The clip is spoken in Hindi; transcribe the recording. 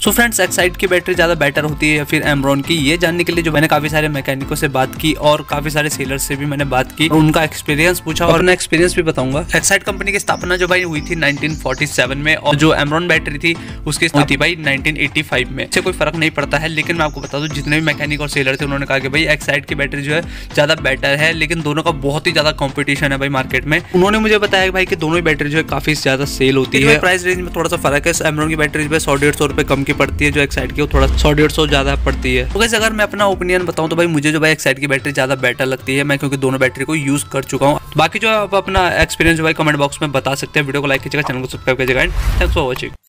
सो फ्रेंड्स एक्साइड की बैटरी ज़्यादा बेटर होती है या फिर एमरॉन की? ये जानने के लिए जो मैंने काफ़ी सारे मैकेनिकों से बात की और काफ़ी सारे सेलर से भी मैंने बात की और उनका एक्सपीरियंस पूछा और मैं एक्सपीरियंस भी बताऊँगा। एक्साइड कंपनी की स्थापना जो भाई हुई थी 1947 में और जो एमरॉन बैटरी थी उसकी हुई थी भाई 1985 में। इससे कोई फ़र्क नहीं पड़ता है लेकिन मैं आपको बता दूँ जितने भी मैकेनिक और सेलर थे उन्होंने कहा कि भाई एक्साइड की बैटरी जो है ज़्यादा बेटर है लेकिन दोनों का बहुत ही ज़्यादा कॉम्पिटिशन है भाई मार्केट में। उन्होंने मुझे बताया भाई कि दोनों ही बैटरी जो है काफ़ी ज़्यादा सेल होती है। प्राइस रेंज में थोड़ा सा फ़र्क है एमरॉन की बैटरी जो है सौ डेढ़ सौ रुपये कम की पड़ती है, जो एक्साइट की वो थोड़ा सौ, डेढ़ सौ ज़्यादा पड़ती है। तो कैसे अगर मैं अपना ओपिनियन बताऊँ तो भाई मुझे जो भाई एक्साइड की बैटरी ज़्यादा बेटर लगती है, मैं क्योंकि दोनों बैटरी को यूज़ कर चुका हूँ। बाकी जो आप अपना एक्सपीरियंस जो भाई कमेंट बॉक्स में बता सकते हैं वीडियो को लाइक कीजिएगा चैनल को सब्सक्राइब कीजिएगा एंड थैंक्स फॉर वॉचिंग